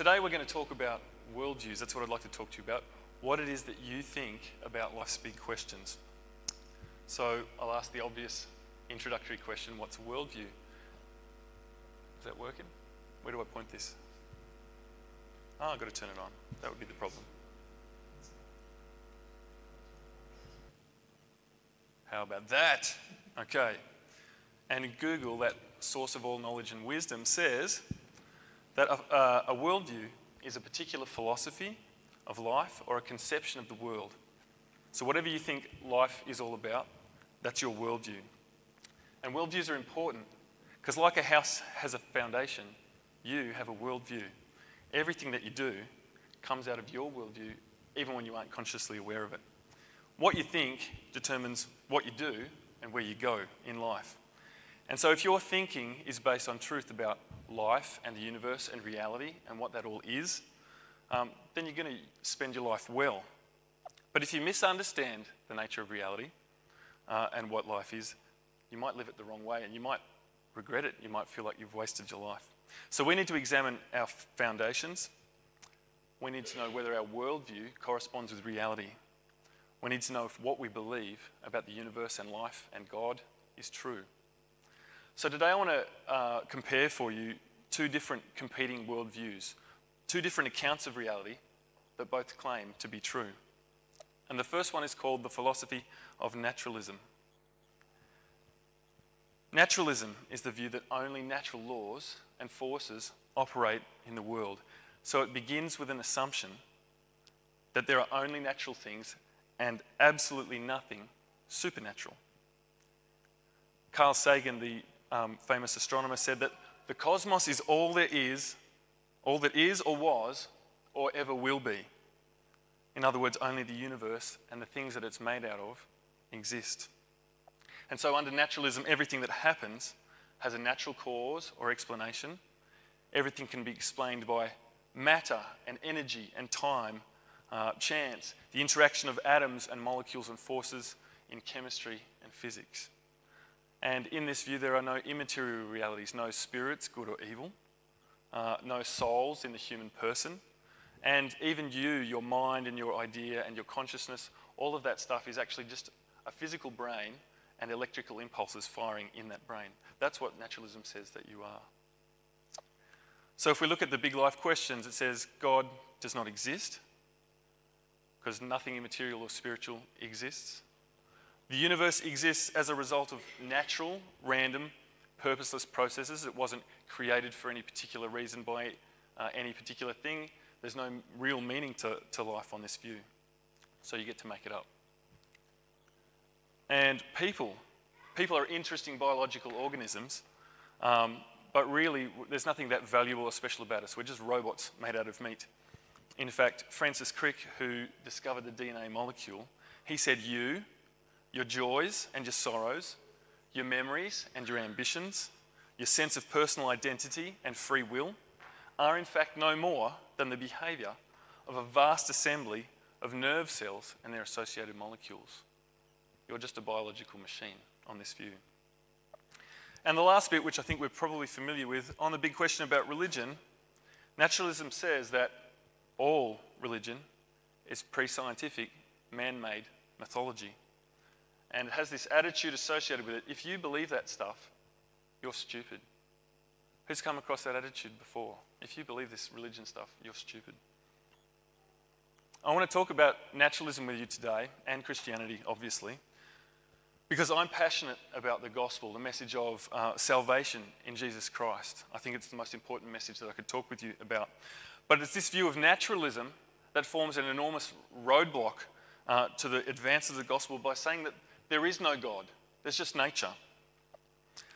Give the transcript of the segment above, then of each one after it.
Today we're going to talk about worldviews. That's what I'd like to talk to you about. What it is that you think about life's big questions. So I'll ask the obvious introductory question what's a worldview? Is that working? Where do I point this? Oh, I've got to turn it on. That would be the problem. How about that? Okay. And Google, that source of all knowledge and wisdom, says that a, uh, a worldview is a particular philosophy of life or a conception of the world. So, whatever you think life is all about, that's your worldview. And worldviews are important because, like a house has a foundation, you have a worldview. Everything that you do comes out of your worldview, even when you aren't consciously aware of it. What you think determines what you do and where you go in life. And so, if your thinking is based on truth about life and the universe and reality and what that all is, um, then you're going to spend your life well. But if you misunderstand the nature of reality uh, and what life is, you might live it the wrong way and you might regret it. You might feel like you've wasted your life. So, we need to examine our foundations. We need to know whether our worldview corresponds with reality we need to know if what we believe about the universe and life and God is true. So today I want to uh, compare for you two different competing worldviews, two different accounts of reality that both claim to be true. And the first one is called the philosophy of naturalism. Naturalism is the view that only natural laws and forces operate in the world. So it begins with an assumption that there are only natural things and absolutely nothing supernatural. Carl Sagan, the um, famous astronomer, said that the cosmos is all there is, all that is or was or ever will be. In other words, only the universe and the things that it's made out of exist. And so, under naturalism, everything that happens has a natural cause or explanation. Everything can be explained by matter and energy and time uh, chance, the interaction of atoms and molecules and forces in chemistry and physics. And in this view, there are no immaterial realities, no spirits, good or evil, uh, no souls in the human person. And even you, your mind and your idea and your consciousness, all of that stuff is actually just a physical brain and electrical impulses firing in that brain. That's what naturalism says that you are. So if we look at the big life questions, it says God does not exist because nothing immaterial or spiritual exists. The universe exists as a result of natural, random, purposeless processes. It wasn't created for any particular reason by uh, any particular thing. There's no real meaning to, to life on this view. So you get to make it up. And people. People are interesting biological organisms, um, but really, there's nothing that valuable or special about us. We're just robots made out of meat. In fact, Francis Crick, who discovered the DNA molecule, he said, You, your joys and your sorrows, your memories and your ambitions, your sense of personal identity and free will are in fact no more than the behaviour of a vast assembly of nerve cells and their associated molecules. You're just a biological machine on this view. And the last bit, which I think we're probably familiar with, on the big question about religion, naturalism says that all religion is pre scientific, man made mythology. And it has this attitude associated with it. If you believe that stuff, you're stupid. Who's come across that attitude before? If you believe this religion stuff, you're stupid. I want to talk about naturalism with you today and Christianity, obviously, because I'm passionate about the gospel, the message of uh, salvation in Jesus Christ. I think it's the most important message that I could talk with you about. But it's this view of naturalism that forms an enormous roadblock uh, to the advance of the gospel by saying that there is no God, there's just nature.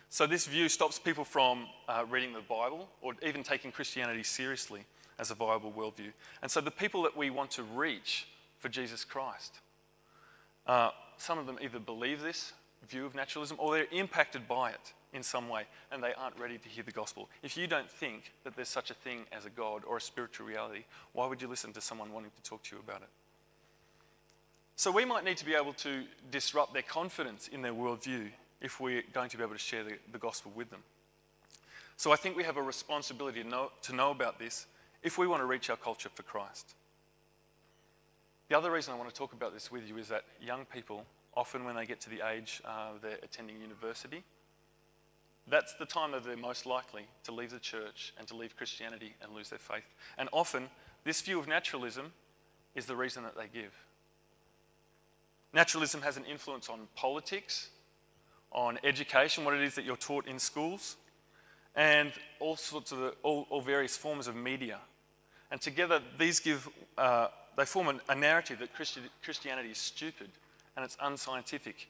So, this view stops people from uh, reading the Bible or even taking Christianity seriously as a viable worldview. And so, the people that we want to reach for Jesus Christ, uh, some of them either believe this view of naturalism or they're impacted by it in some way and they aren't ready to hear the gospel. If you don't think that there's such a thing as a God or a spiritual reality, why would you listen to someone wanting to talk to you about it? So we might need to be able to disrupt their confidence in their worldview if we're going to be able to share the, the gospel with them. So I think we have a responsibility to know, to know about this if we want to reach our culture for Christ. The other reason I want to talk about this with you is that young people, often when they get to the age uh, they're attending university, that's the time that they're most likely to leave the church and to leave Christianity and lose their faith. And often, this view of naturalism is the reason that they give. Naturalism has an influence on politics, on education, what it is that you're taught in schools, and all sorts of the, all, all various forms of media. And together, these give, uh, they form a, a narrative that Christi- Christianity is stupid and it's unscientific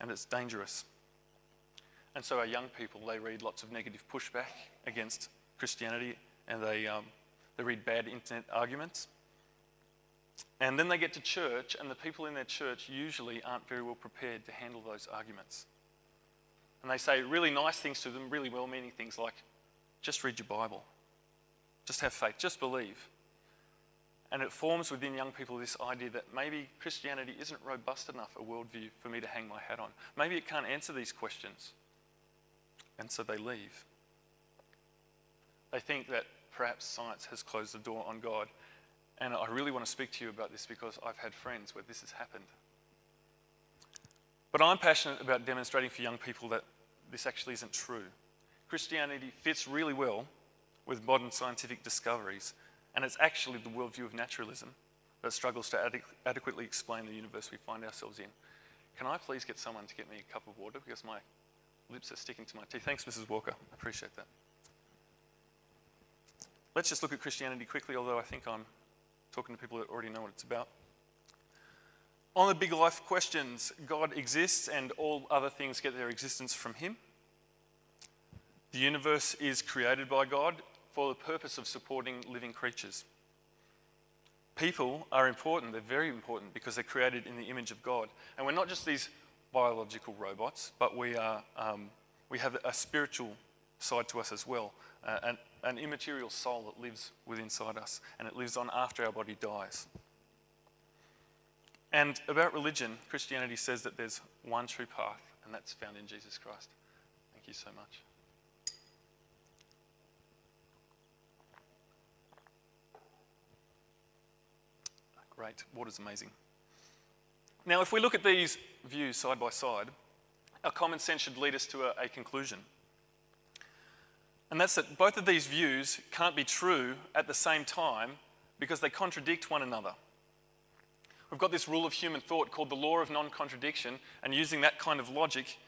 and it's dangerous. And so our young people, they read lots of negative pushback against Christianity and they, um, they read bad internet arguments. And then they get to church, and the people in their church usually aren't very well prepared to handle those arguments. And they say really nice things to them, really well meaning things like, just read your Bible, just have faith, just believe. And it forms within young people this idea that maybe Christianity isn't robust enough a worldview for me to hang my hat on. Maybe it can't answer these questions. And so they leave. They think that perhaps science has closed the door on God. And I really want to speak to you about this because I've had friends where this has happened. But I'm passionate about demonstrating for young people that this actually isn't true. Christianity fits really well with modern scientific discoveries, and it's actually the worldview of naturalism that struggles to adequ- adequately explain the universe we find ourselves in. Can I please get someone to get me a cup of water because my lips are sticking to my teeth? Thanks, Mrs. Walker. I appreciate that. Let's just look at Christianity quickly, although I think I'm talking to people that already know what it's about. On the big life questions, God exists and all other things get their existence from Him. The universe is created by God for the purpose of supporting living creatures. People are important, they're very important because they're created in the image of God. And we're not just these biological robots, but we, are, um, we have a spiritual side to us as well, uh, an, an immaterial soul that lives within inside us, and it lives on after our body dies. And about religion, Christianity says that there's one true path, and that's found in Jesus Christ. Thank you so much. Great, water's amazing. Now, if we look at these views side by side, our common sense should lead us to a, a conclusion. And that's that both of these views can't be true at the same time because they contradict one another. We've got this rule of human thought called the law of non contradiction, and using that kind of logic,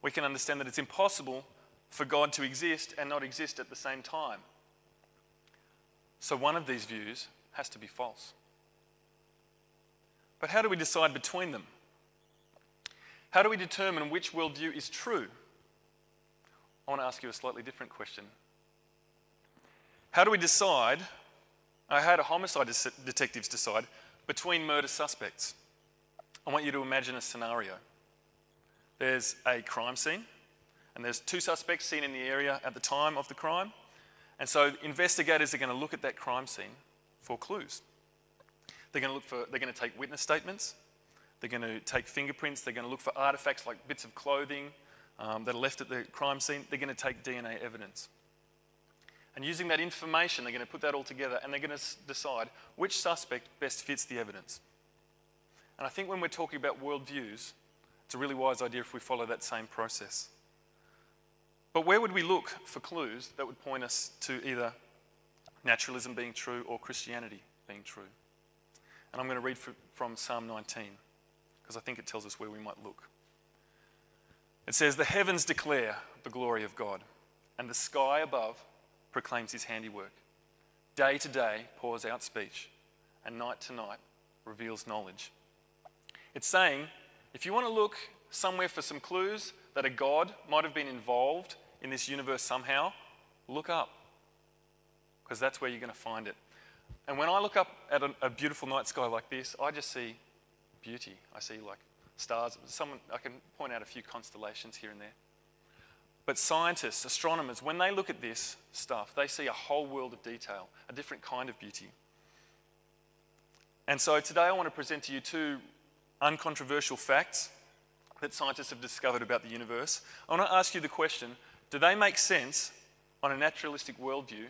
we can understand that it's impossible for God to exist and not exist at the same time. So one of these views has to be false. But how do we decide between them? How do we determine which worldview is true? I want to ask you a slightly different question. How do we decide, uh, how do homicide detectives decide between murder suspects. I want you to imagine a scenario. There's a crime scene, and there's two suspects seen in the area at the time of the crime. And so investigators are going to look at that crime scene for clues. They're going to look for, they're going to take witness statements, they're going to take fingerprints, they're going to look for artifacts like bits of clothing um, that are left at the crime scene, they're going to take DNA evidence. And using that information, they're going to put that all together and they're going to decide which suspect best fits the evidence. And I think when we're talking about worldviews, it's a really wise idea if we follow that same process. But where would we look for clues that would point us to either naturalism being true or Christianity being true? And I'm going to read from Psalm 19 because I think it tells us where we might look. It says, The heavens declare the glory of God, and the sky above proclaims his handiwork. Day to day pours out speech, and night to night reveals knowledge. It's saying if you want to look somewhere for some clues that a God might have been involved in this universe somehow, look up, because that's where you're going to find it. And when I look up at a, beautiful night sky like this, I just see beauty. I see like stars. Someone, I can point out a few constellations here and there. But scientists, astronomers, when they look at this stuff, they see a whole world of detail, a different kind of beauty. And so today I want to present to you two uncontroversial facts that scientists have discovered about the universe. I want to ask you the question do they make sense on a naturalistic worldview,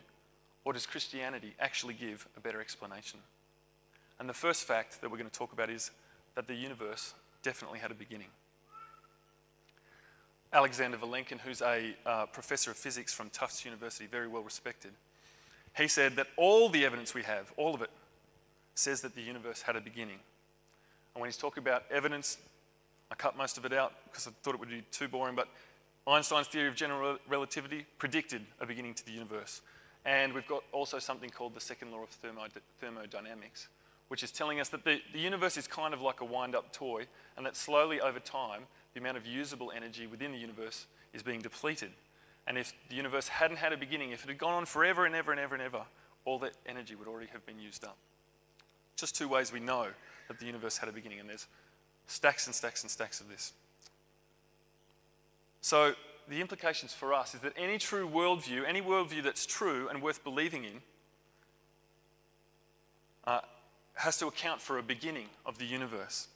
Or does Christianity actually give a better explanation? And the first fact that we're going to talk about is that the universe definitely had a beginning. Alexander Vilenkin, who's a uh, professor of physics from Tufts University, very well respected, he said that all the evidence we have, all of it, says that the universe had a beginning. And when he's talking about evidence, I cut most of it out because I thought it would be too boring, but Einstein's theory of general relativity predicted a beginning to the universe. And we've got also something called the second law of thermodynamics, which is telling us that the, the universe is kind of like a wind up toy, and that slowly over time, the amount of usable energy within the universe is being depleted. And if the universe hadn't had a beginning, if it had gone on forever and ever and ever and ever, all that energy would already have been used up. Just two ways we know that the universe had a beginning, and there's stacks and stacks and stacks of this. So, the implications for us is that any true worldview, any worldview that's true and worth believing in, uh, has to account for a beginning of the universe.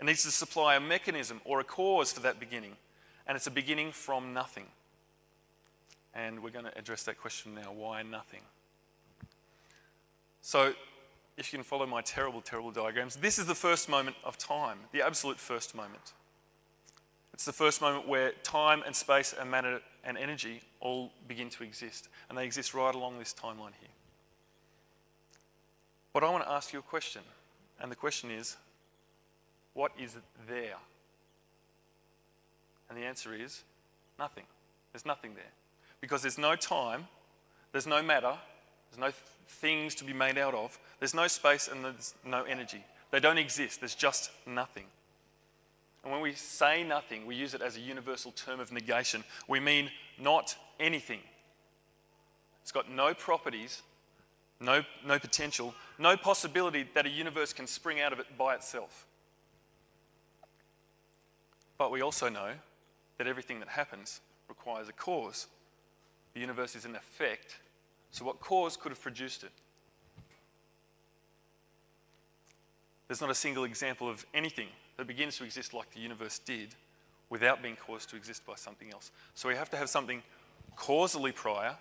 It needs to supply a mechanism or a cause for that beginning, and it's a beginning from nothing. And we're going to address that question now why nothing? So, if you can follow my terrible, terrible diagrams, this is the first moment of time, the absolute first moment. It's the first moment where time and space and matter and energy all begin to exist, and they exist right along this timeline here. But I want to ask you a question, and the question is what is there? And the answer is nothing. There's nothing there. Because there's no time, there's no matter, there's no th- things to be made out of, there's no space, and there's no energy. They don't exist, there's just nothing. And when we say nothing, we use it as a universal term of negation. We mean not anything. It's got no properties, no, no potential, no possibility that a universe can spring out of it by itself. But we also know that everything that happens requires a cause. The universe is an effect. So, what cause could have produced it? There's not a single example of anything that begins to exist like the universe did without being caused to exist by something else. So, we have to have something causally prior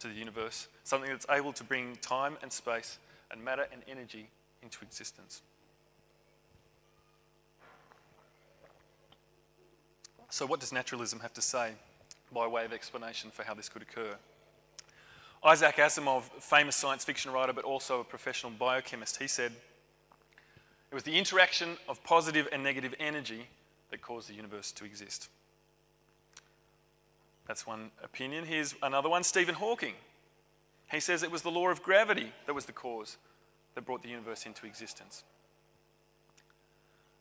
to the universe, something that's able to bring time and space and matter and energy into existence. So, what does naturalism have to say by way of explanation for how this could occur? Isaac Asimov, famous science fiction writer but also a professional biochemist, he said, It was the interaction of positive and negative energy that caused the universe to exist. That's one opinion. Here's another one Stephen Hawking. He says it was the law of gravity that was the cause that brought the universe into existence.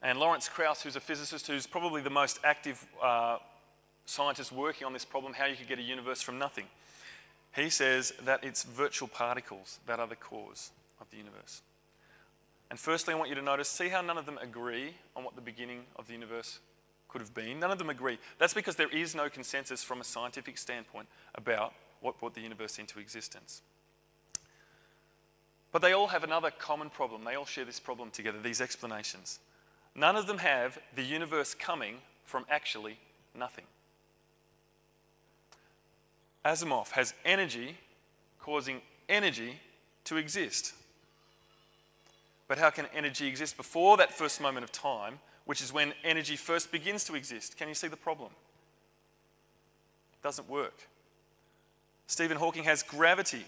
And Lawrence Krauss, who's a physicist who's probably the most active uh, scientist working on this problem, how you could get a universe from nothing, he says that it's virtual particles that are the cause of the universe. And firstly, I want you to notice see how none of them agree on what the beginning of the universe could have been. None of them agree. That's because there is no consensus from a scientific standpoint about what brought the universe into existence. But they all have another common problem. They all share this problem together, these explanations. None of them have the universe coming from actually nothing. Asimov has energy causing energy to exist. But how can energy exist before that first moment of time, which is when energy first begins to exist? Can you see the problem? It doesn't work. Stephen Hawking has gravity.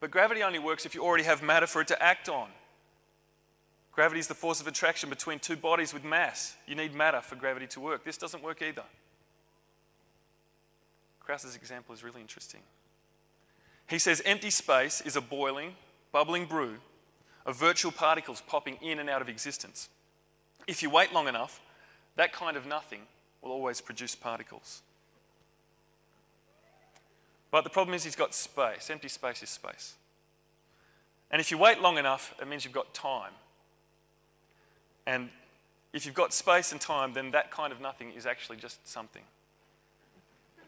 But gravity only works if you already have matter for it to act on. Gravity is the force of attraction between two bodies with mass. You need matter for gravity to work. This doesn't work either. Krauss's example is really interesting. He says empty space is a boiling, bubbling brew of virtual particles popping in and out of existence. If you wait long enough, that kind of nothing will always produce particles. But the problem is he's got space. Empty space is space. And if you wait long enough, it means you've got time. And if you've got space and time, then that kind of nothing is actually just something.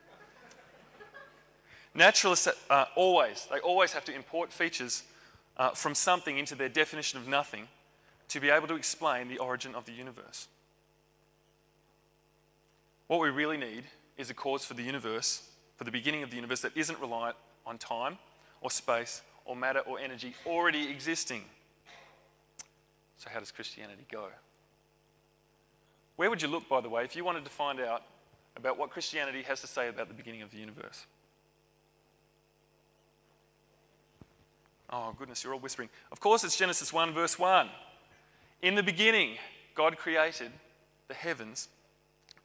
Naturalists uh, always, they always have to import features uh, from something into their definition of nothing to be able to explain the origin of the universe. What we really need is a cause for the universe, for the beginning of the universe, that isn't reliant on time or space or matter or energy already existing. So, how does Christianity go? Where would you look, by the way, if you wanted to find out about what Christianity has to say about the beginning of the universe? Oh, goodness, you're all whispering. Of course, it's Genesis 1, verse 1. In the beginning, God created the heavens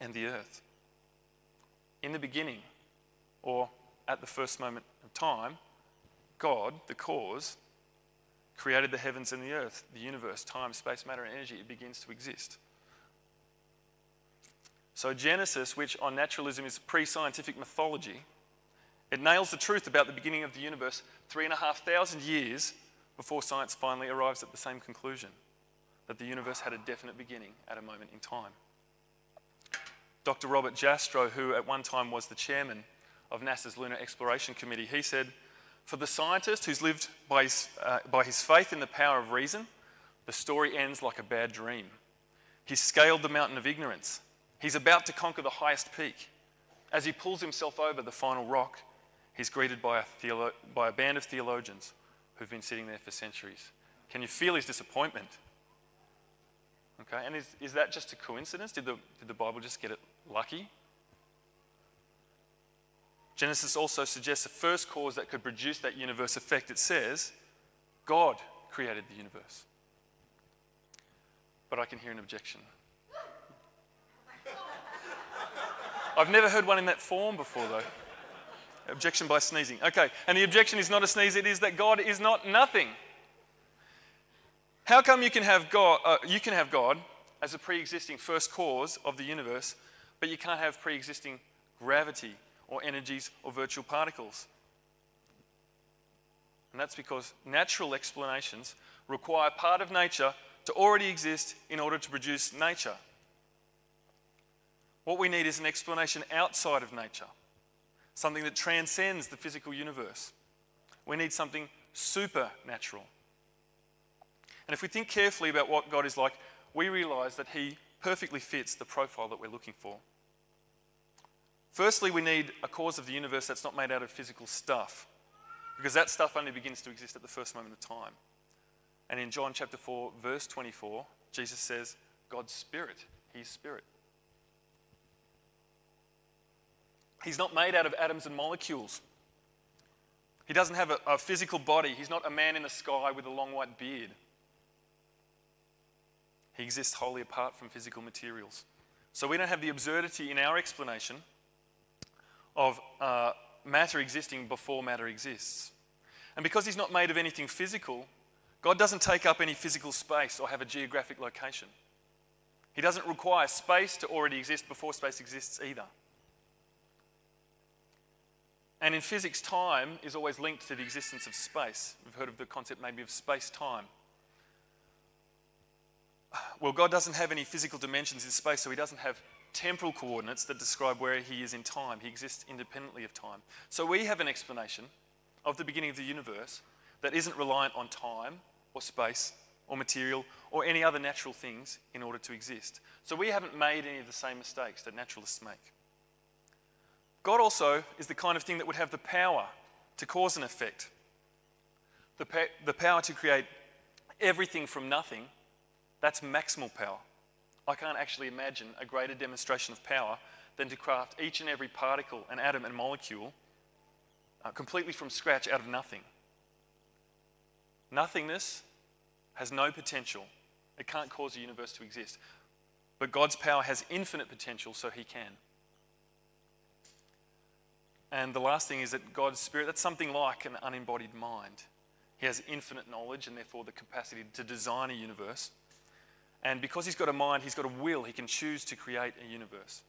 and the earth. In the beginning, or at the first moment of time, God, the cause, created the heavens and the earth, the universe, time, space, matter, and energy. It begins to exist. So, Genesis, which on naturalism is pre scientific mythology, it nails the truth about the beginning of the universe three and a half thousand years before science finally arrives at the same conclusion that the universe had a definite beginning at a moment in time. Dr. Robert Jastrow, who at one time was the chairman of NASA's Lunar Exploration Committee, he said, For the scientist who's lived by his, uh, by his faith in the power of reason, the story ends like a bad dream. He's scaled the mountain of ignorance. He's about to conquer the highest peak. As he pulls himself over the final rock, he's greeted by a, theolo- by a band of theologians who've been sitting there for centuries. Can you feel his disappointment? Okay, and is, is that just a coincidence? Did the, did the Bible just get it lucky? Genesis also suggests a first cause that could produce that universe effect. It says, God created the universe. But I can hear an objection. I've never heard one in that form before, though. Objection by sneezing. Okay, and the objection is not a sneeze, it is that God is not nothing. How come you can have God, uh, you can have God as a pre existing first cause of the universe, but you can't have pre existing gravity or energies or virtual particles? And that's because natural explanations require part of nature to already exist in order to produce nature. What we need is an explanation outside of nature, something that transcends the physical universe. We need something supernatural. And if we think carefully about what God is like, we realize that He perfectly fits the profile that we're looking for. Firstly, we need a cause of the universe that's not made out of physical stuff, because that stuff only begins to exist at the first moment of time. And in John chapter 4, verse 24, Jesus says, God's Spirit, He's Spirit. He's not made out of atoms and molecules. He doesn't have a, a, physical body. He's not a man in the sky with a long white beard. He exists wholly apart from physical materials. So we don't have the absurdity in our explanation of uh, matter existing before matter exists. And because he's not made of anything physical, God doesn't take up any physical space or have a geographic location. He doesn't require space to already exist before space exists either. And in physics, time is always linked to the existence of space. We've heard of the concept maybe of space time. Well, God doesn't have any physical dimensions in space, so He doesn't have temporal coordinates that describe where He is in time. He exists independently of time. So we have an explanation of the beginning of the universe that isn't reliant on time or space or material or any other natural things in order to exist. So we haven't made any of the same mistakes that naturalists make. God also is the kind of thing that would have the power to cause an effect, the, the power to create everything from nothing that's maximal power. I can't actually imagine a greater demonstration of power than to craft each and every particle and atom and molecule uh, completely from scratch out of nothing. Nothingness has no potential. It can't cause a universe to exist. But God's power has infinite potential, so He can. And the last thing is that God's Spirit, that's something like an unembodied mind. He has infinite knowledge and therefore the capacity to design a universe. And because he's got a mind, he's got a will, he can choose to create a universe.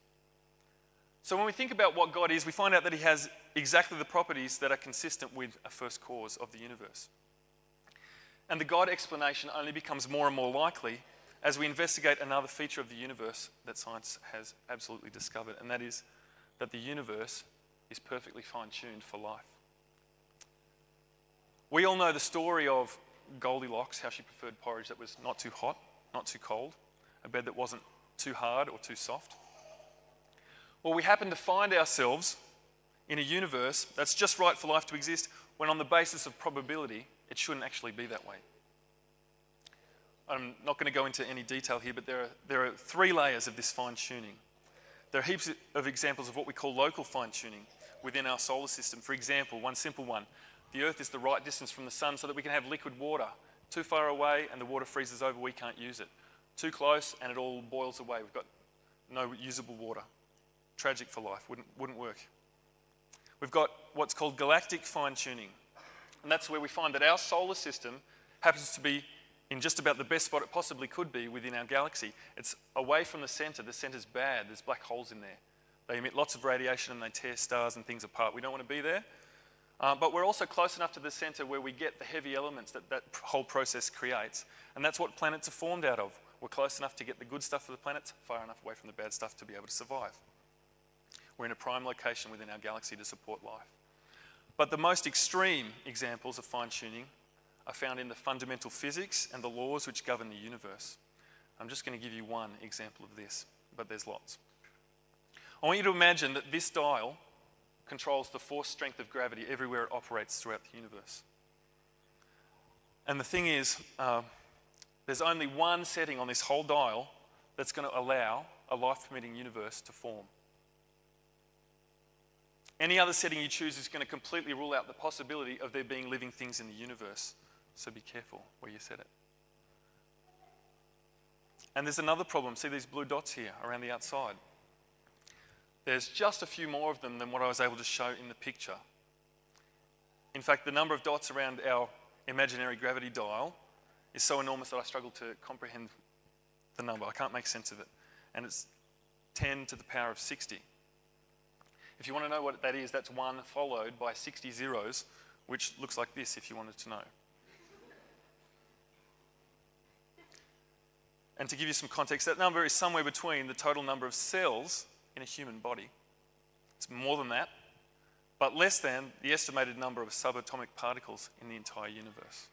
So when we think about what God is, we find out that he has exactly the properties that are consistent with a first cause of the universe. And the God explanation only becomes more and more likely as we investigate another feature of the universe that science has absolutely discovered, and that is that the universe is perfectly fine tuned for life. We all know the story of Goldilocks, how she preferred porridge that was not too hot not too cold, a bed that wasn't too hard or too soft. Well, we happen to find ourselves in a universe that's just right for life to exist when on the basis of probability, it shouldn't actually be that way. I'm not going to go into any detail here, but there are, there are three layers of this fine tuning. There are heaps of examples of what we call local fine tuning within our solar system. For example, one simple one the Earth is the right distance from the sun so that we can have liquid water. Too far away and the water freezes over, we can't use it. Too close and it all boils away. We've got no usable water. Tragic for life, wouldn't, wouldn't work. We've got what's called galactic fine tuning, and that's where we find that our solar system happens to be in just about the best spot it possibly could be within our galaxy. It's away from the center. The center's bad. There's black holes in there. They emit lots of radiation and they tear stars and things apart. We don't want to be there. Uh, but we're also close enough to the center where we get the heavy elements that that whole process creates. And that's what planets are formed out of. We're close enough to get the good stuff for the planets, far enough away from the bad stuff to be able to survive. We're in a prime location within our galaxy to support life. But the most extreme examples of fine tuning are found in the fundamental physics and the laws which govern the universe. I'm just going to give you one example of this, but there's lots. I want you to imagine that this dial controls the force strength of gravity everywhere it operates throughout the universe. And the thing is, uh, there's only one setting on this whole dial that's going to allow a life permitting universe to form. Any other setting you choose is going to completely rule out the possibility of there being living things in the universe. So be careful where you set it. And there's another problem. See these blue dots here around the outside? There's just a few more of them than what I was able to show in the picture. In fact, the number of dots around our imaginary gravity dial is so enormous that I struggle to comprehend the number. I can't make sense of it. And it's 10 to the power of 60. If you want to know what that is, that's 1 followed by 60 zeros, which looks like this if you wanted to know. And to give you some context, that number is somewhere between the total number of cells in a human body. It's more than that, but less than the estimated number of subatomic particles in the entire universe.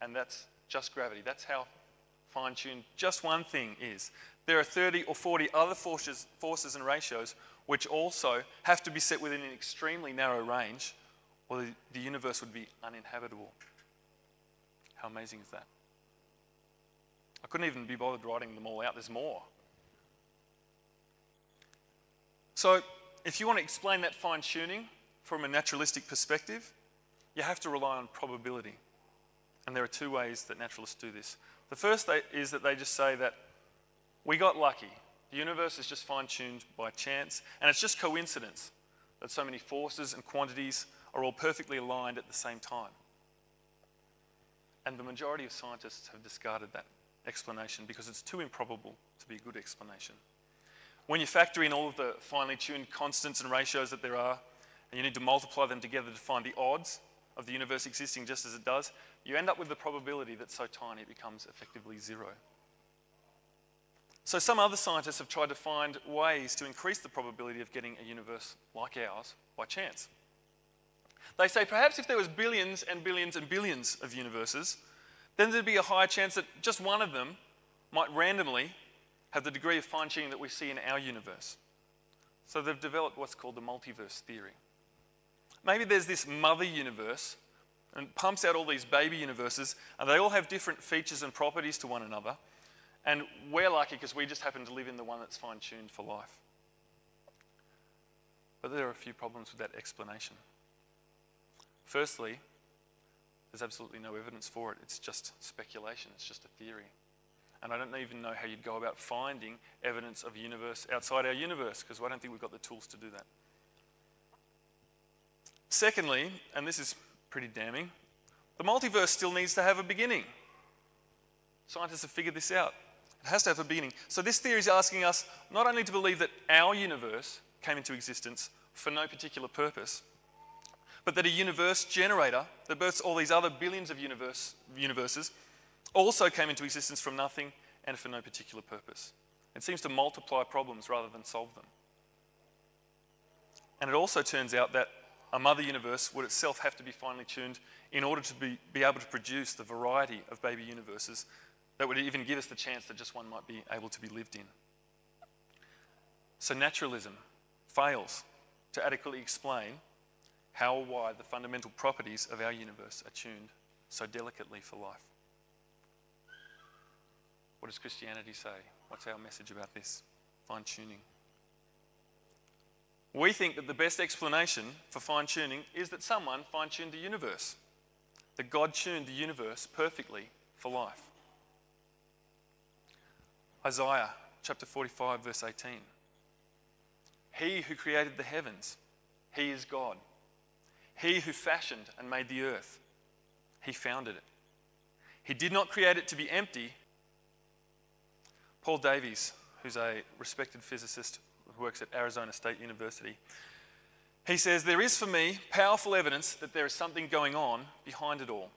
And that's just gravity. That's how fine tuned just one thing is. There are 30 or 40 other forces, forces and ratios which also have to be set within an extremely narrow range, or the, the universe would be uninhabitable. How amazing is that? I couldn't even be bothered writing them all out. There's more. So, if you want to explain that fine tuning from a naturalistic perspective, you have to rely on probability. And there are two ways that naturalists do this. The first is that they just say that we got lucky. The universe is just fine tuned by chance, and it's just coincidence that so many forces and quantities are all perfectly aligned at the same time. And the majority of scientists have discarded that explanation because it's too improbable to be a good explanation. When you factor in all of the finely tuned constants and ratios that there are, and you need to multiply them together to find the odds of the universe existing just as it does, you end up with the probability that's so tiny it becomes effectively zero. So some other scientists have tried to find ways to increase the probability of getting a universe like ours by chance. They say perhaps if there was billions and billions and billions of universes, then there'd be a higher chance that just one of them might randomly have the degree of fine tuning that we see in our universe. So they've developed what's called the multiverse theory. Maybe there's this mother universe and pumps out all these baby universes, and they all have different features and properties to one another. And we're lucky because we just happen to live in the one that's fine tuned for life. But there are a few problems with that explanation. Firstly, there's absolutely no evidence for it. It's just speculation, it's just a theory. And I don't even know how you'd go about finding evidence of a universe outside our universe because I don't think we've got the tools to do that. Secondly, and this is pretty damning, the multiverse still needs to have a beginning. Scientists have figured this out. It has to have a beginning. So this theory is asking us not only to believe that our universe came into existence for no particular purpose, but that a universe generator that births all these other billions of universe, universes also came into existence from nothing and for no particular purpose. It seems to multiply problems rather than solve them. And it also turns out that a mother universe would itself have to be finely tuned in order to be, be able to produce the variety of baby universes that would even give us the chance that just one might be able to be lived in. So naturalism fails to adequately explain how or why the fundamental properties of our universe are tuned so delicately for life. What does Christianity say? What's our message about this? Fine tuning. We think that the best explanation for fine tuning is that someone fine tuned the universe, that God tuned the universe perfectly for life. Isaiah chapter 45, verse 18. He who created the heavens, he is God. He who fashioned and made the earth, he founded it. He did not create it to be empty. Paul Davies, who's a respected physicist who works at Arizona State University, he says, There is for me powerful evidence that there is something going on behind it all.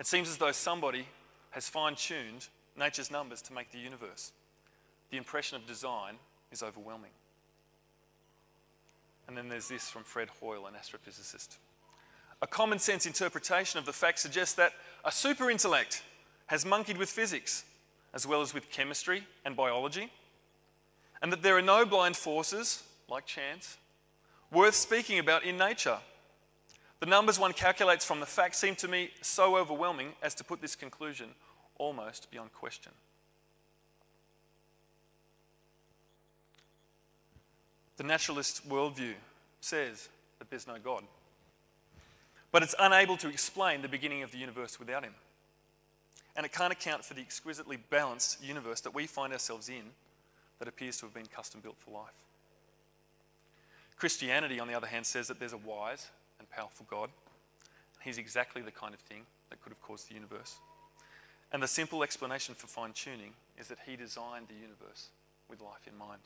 It seems as though somebody has fine tuned nature's numbers to make the universe. The impression of design is overwhelming. And then there's this from Fred Hoyle, an astrophysicist. A common sense interpretation of the fact suggests that a super intellect has monkeyed with physics, as well as with chemistry and biology, and that there are no blind forces, like chance, worth speaking about in nature. The numbers one calculates from the facts seem to me so overwhelming as to put this conclusion almost beyond question. The naturalist worldview says that there's no God, but it's unable to explain the beginning of the universe without Him. And it can't account for the exquisitely balanced universe that we find ourselves in that appears to have been custom built for life. Christianity, on the other hand, says that there's a wise and powerful God. He's exactly the kind of thing that could have caused the universe. And the simple explanation for fine tuning is that He designed the universe with life in mind.